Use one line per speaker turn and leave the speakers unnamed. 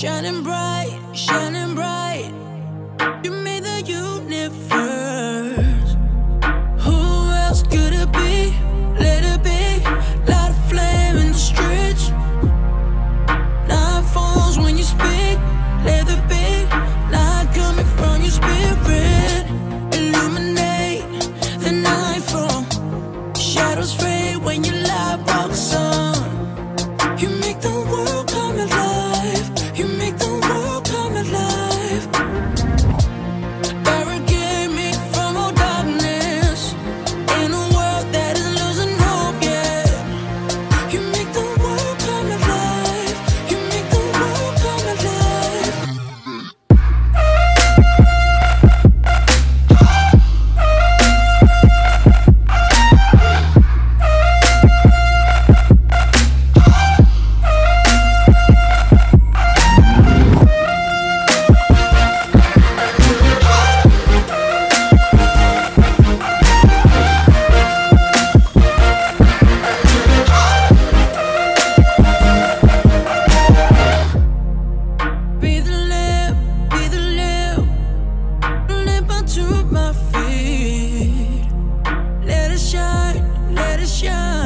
Shining bright, shining bright. You made the universe. Who else could it be? Let it be. Light a flame in the streets. Night falls when you speak. Let it be. Light coming from your spirit. Illuminate the night from shadows fade when your light walks on. passion